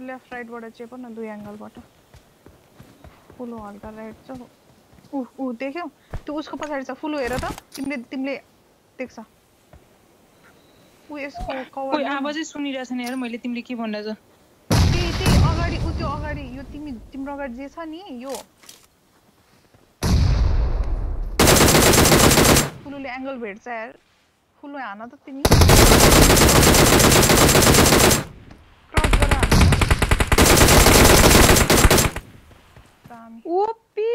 Left राइटबाट चेप न दुई एङ्गलबाट फुलो हल्का राइट छ ऊ ऊ देख्यौ. त्यो उसको पछाडि छ फुलो हेर त. तिमीले तिमीले देख्छ. ऊ यसको कभर आवाजै सुनिरहेछ नि हेर मैले तिमीले के भन्दैछ? त्यही त्यही अगाडि ऊ त्यो अगाडि यो तिमी तिम्रो अगाडि जे छ नि यो. फुलुले एङ्गल भेट्छ यार. फुलु हान त तिमी. Tami. Upi!